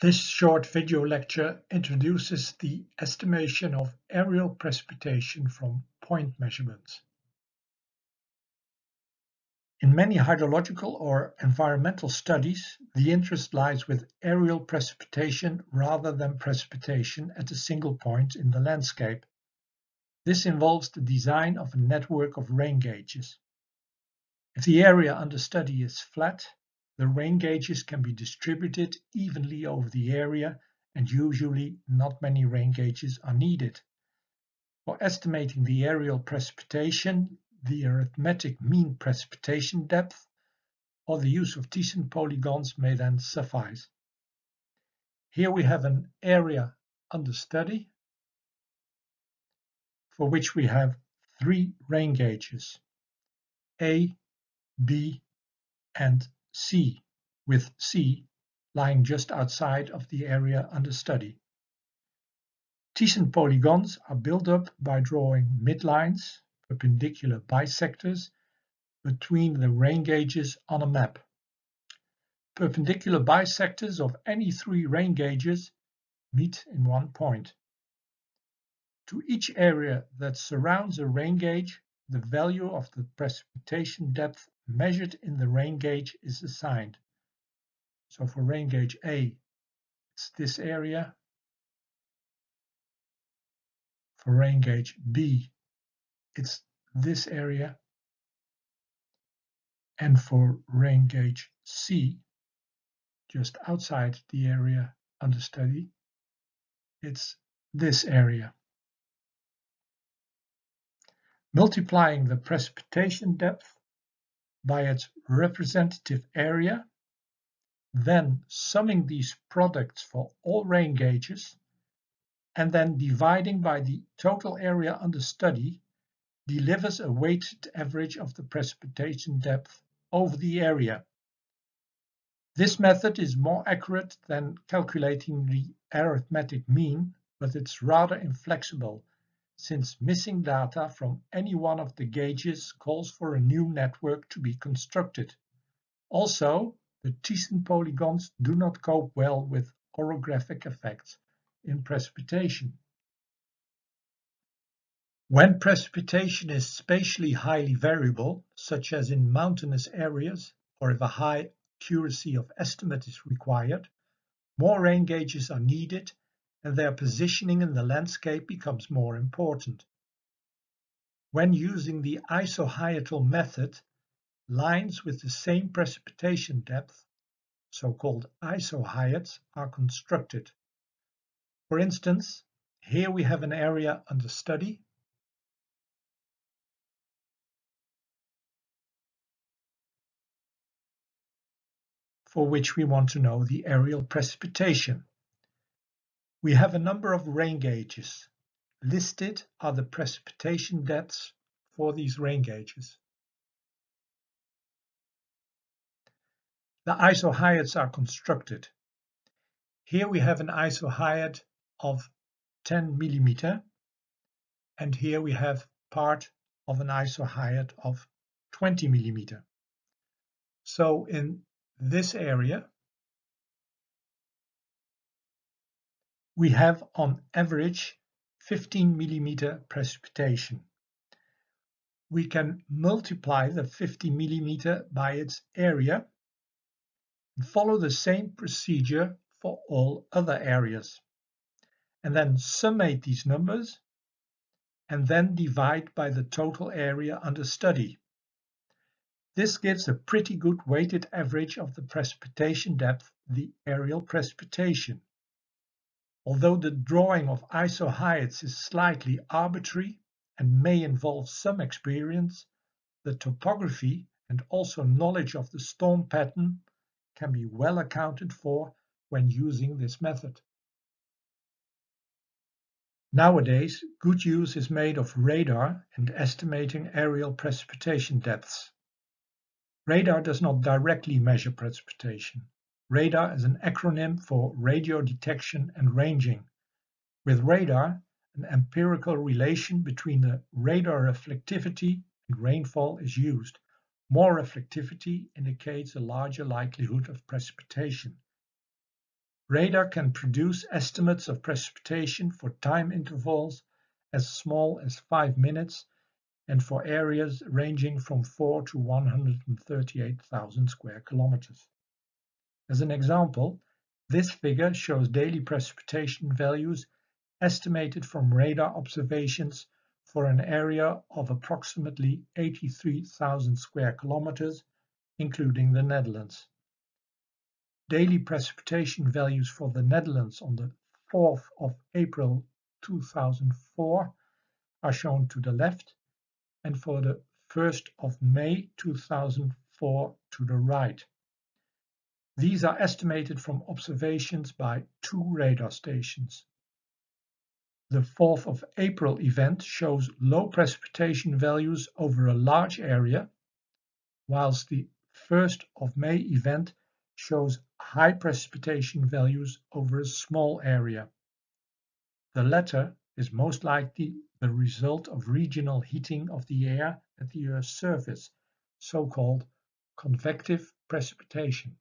This short video lecture introduces the estimation of areal precipitation from point measurements. In many hydrological or environmental studies, the interest lies with areal precipitation rather than precipitation at a single point in the landscape. This involves the design of a network of rain gauges. If the area under study is flat, the rain gauges can be distributed evenly over the area and usually not many rain gauges are needed. For estimating the areal precipitation, the arithmetic mean precipitation depth or the use of Thiessen polygons may then suffice. Here we have an area under study for which we have three rain gauges, A, B and C, with C lying just outside of the area under study. Thiessen polygons are built up by drawing midlines, perpendicular bisectors, between the rain gauges on a map. Perpendicular bisectors of any three rain gauges meet in one point. To each area that surrounds a rain gauge, the value of the precipitation depth measured in the rain gauge is assigned. So for rain gauge A, it's this area. For rain gauge B, it's this area. And for rain gauge C, just outside the area under study, it's this area. Multiplying the precipitation depth by its representative area, then summing these products for all rain gauges, and then dividing by the total area under study delivers a weighted average of the precipitation depth over the area. This method is more accurate than calculating the arithmetic mean, but it's rather inflexible since missing data from any one of the gauges calls for a new network to be constructed. Also, the Thiessen polygons do not cope well with orographic effects in precipitation. When precipitation is spatially highly variable, such as in mountainous areas, or if a high accuracy of estimate is required, more rain gauges are needed and their positioning in the landscape becomes more important. When using the isohyetal method, lines with the same precipitation depth, so-called isohyets, are constructed. For instance, here we have an area under study for which we want to know the areal precipitation. We have a number of rain gauges. Listed are the precipitation depths for these rain gauges. The isohyets are constructed. Here we have an isohyet of 10 millimeter, and here we have part of an isohyet of 20 millimeter. So in this area, we have on average 15 millimeter precipitation. We can multiply the 50 millimeter by its area and follow the same procedure for all other areas. And then summate these numbers and then divide by the total area under study. This gives a pretty good weighted average of the precipitation depth, the areal precipitation. Although the drawing of isohyets is slightly arbitrary and may involve some experience, the topography and also knowledge of the storm pattern can be well accounted for when using this method. Nowadays, good use is made of radar in estimating areal precipitation depths. Radar does not directly measure precipitation. Radar is an acronym for radio detection and ranging. With radar, an empirical relation between the radar reflectivity and rainfall is used. More reflectivity indicates a larger likelihood of precipitation. Radar can produce estimates of precipitation for time intervals as small as 5 minutes and for areas ranging from 4 to 138,000 square kilometers. As an example, this figure shows daily precipitation values estimated from radar observations for an area of approximately 83,000 square kilometers, including the Netherlands. Daily precipitation values for the Netherlands on the 4th of April 2004 are shown to the left and for the 1st of May 2004 to the right. These are estimated from observations by two radar stations. The 4th of April event shows low precipitation values over a large area, whilst the 1st of May event shows high precipitation values over a small area. The latter is most likely the result of regional heating of the air at the Earth's surface, so-called convective precipitation.